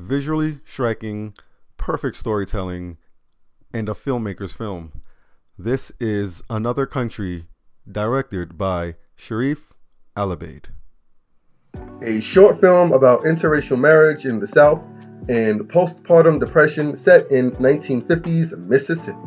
visually striking, perfect storytelling, and a filmmaker's film. This is Another Country, directed by Sherif Alabede. A short film about interracial marriage in the South and postpartum depression set in 1950s Mississippi.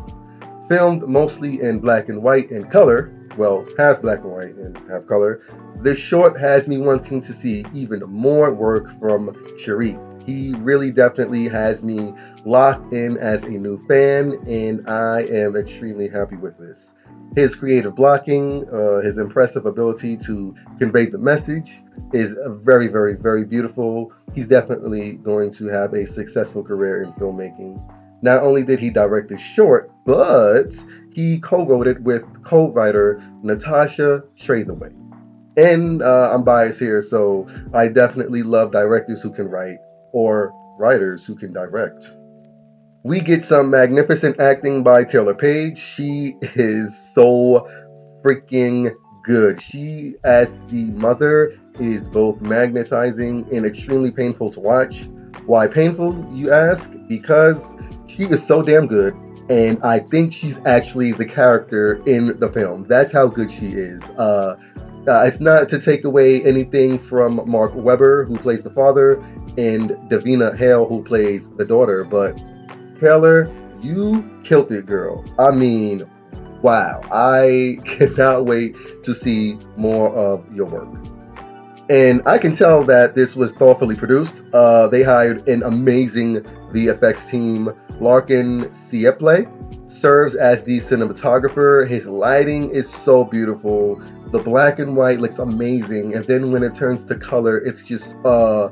Filmed mostly in black and white and color, well, half black and white and half color, this short has me wanting to see even more work from Sherif. He really definitely has me locked in as a new fan, and I am extremely happy with this. His creative blocking, uh, his impressive ability to convey the message is very, very, very beautiful. He's definitely going to have a successful career in filmmaking. Not only did he direct the short, but he co-wrote it with co-writer Natasha Trethewey. And uh, I'm biased here, so I definitely love directors who can write or writers who can direct. We get some magnificent acting by Taylour Paige. She is so freaking good. She, as the mother, is both magnetizing and extremely painful to watch. Why painful, you ask? Because she is so damn good, and I think she's actually the character in the film. That's how good she is. Uh, uh, it's not to take away anything from Mark Webber, who plays the father, and Devina Hale, who plays the daughter, but Taylour, you killed it, girl. I mean, wow. I cannot wait to see more of your work. And I can tell that this was thoughtfully produced. Uh, they hired an amazing VFX team. Larkin Seiple serves as the cinematographer. His lighting is so beautiful. The black and white looks amazing. And then when it turns to color, it's just uh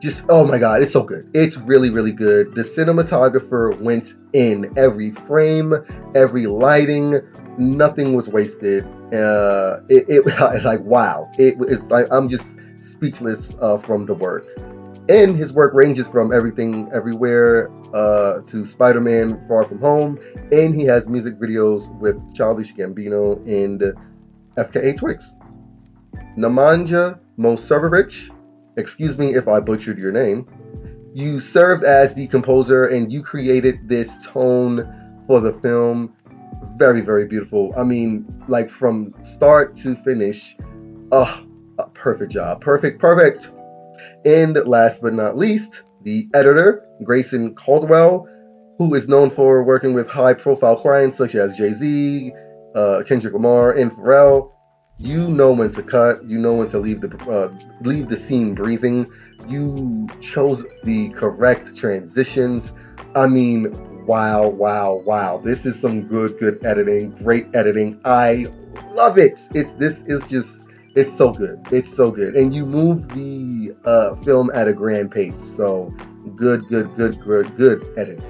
just oh my god it's so good it's really really good the cinematographer went in every frame every lighting nothing was wasted uh it, it like wow It it is like i'm just speechless uh, from the work and his work ranges from everything everywhere uh, to spider-man far from home and he has music videos with childish gambino and fka twigs nemanja mosurovic excuse me if I butchered your name. You served as the composer and you created this tone for the film. Very, very beautiful. I mean, like from start to finish, oh, a perfect job. Perfect, perfect. And last but not least, the editor, Grason Caldwell, who is known for working with high profile clients such as Jay Z, uh, Kendrick Lamar, and Pharrell. You know when to cut. You know when to leave the uh, leave the scene breathing. You chose the correct transitions. I mean wow wow wow. This is some good good editing. Great editing. I love it. It's this is just it's so good it's so good and you move the uh, film at a grand pace so good good good good good editing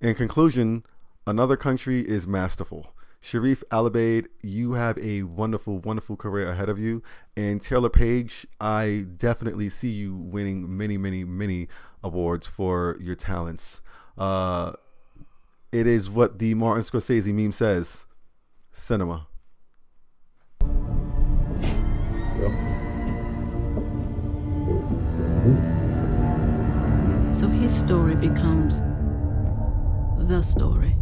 in conclusion another country is masterful Sherif Alabede, you have a wonderful, wonderful career ahead of you. And Taylour Paige, I definitely see you winning many, many, many awards for your talents. Uh, it is what the Martin Scorsese meme says cinema. So his story becomes the story.